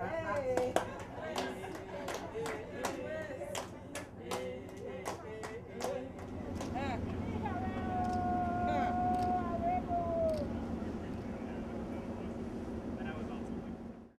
Hey.